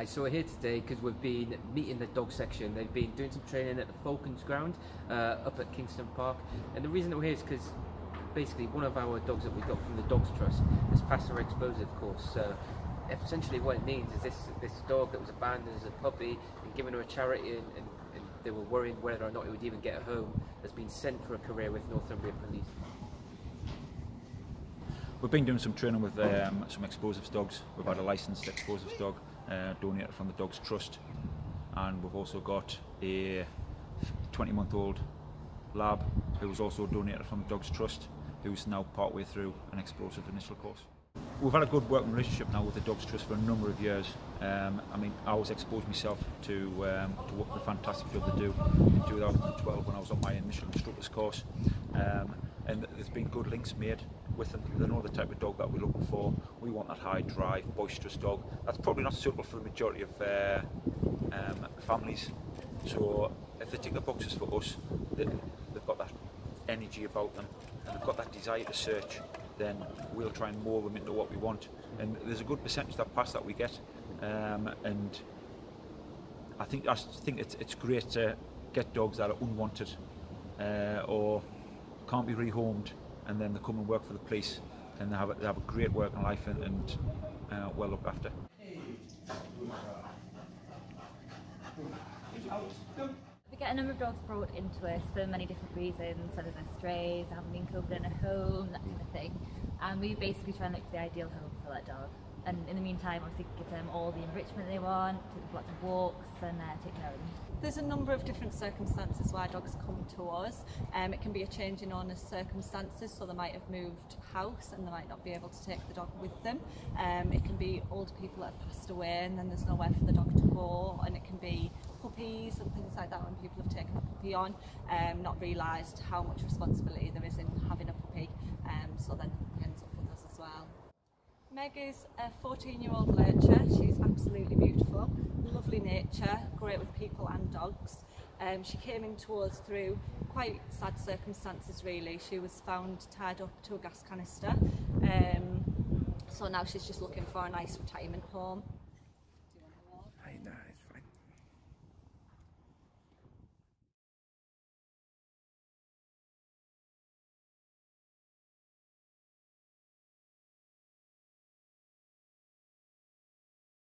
Hi, so we're here today because we've been meeting the dog section. They've been doing some training at the Falcons ground uh, up at Kingston Park. And the reason that we're here is because basically one of our dogs that we got from the Dogs Trust has passed our explosive course. So essentially what it means is this this dog that was abandoned as a puppy and given to a charity and, and, and they were worried whether or not it would even get a home has been sent for a career with Northumbria Police. We've been doing some training with um, some explosives dogs. We've had a licensed explosives dog uh, donated from the Dogs Trust, and we've also got a 20 month old lab who was also donated from the Dogs Trust, who's now partway through an explosive initial course. We've had a good working relationship now with the Dogs Trust for a number of years. Um, I mean, I was exposed myself to um, to what the fantastic job they do in 2012 when I was on my initial instructor's course. Um, and there's been good links made with them. They know the type of dog that we're looking for. We want that high drive, boisterous dog. That's probably not suitable for the majority of uh, um, families. So if they tick the boxes for us, they, they've got that energy about them and they've got that desire to search, then we'll try and mold them into what we want. And there's a good percentage that pass that we get. Um, and I think I think it's, it's great to get dogs that are unwanted uh, or can't be rehomed and then they come and work for the police and they have a, they have a great working life and, and uh, well looked after. We get a number of dogs brought into us for many different reasons, whether they're strays, haven't been covered in a home, that kind of thing. And we basically try and look for the ideal home for that dog. And in the meantime, obviously give them all the enrichment they want, take them lots of walks and uh, take care of them. There's a number of different circumstances why dogs come to us. Um, it can be a change in owner's circumstances, so they might have moved house and they might not be able to take the dog with them. Um, it can be older people that have passed away and then there's nowhere for the dog to go, and it can be puppies and things like that when people have taken a puppy on, um, not realised how much responsibility there is in Meg is a 14 year old lurcher. She's absolutely beautiful, lovely nature, great with people and dogs. Um, she came into us through quite sad circumstances really. She was found tied up to a gas canister. Um, so now she's just looking for a nice retirement home. Hi, nice.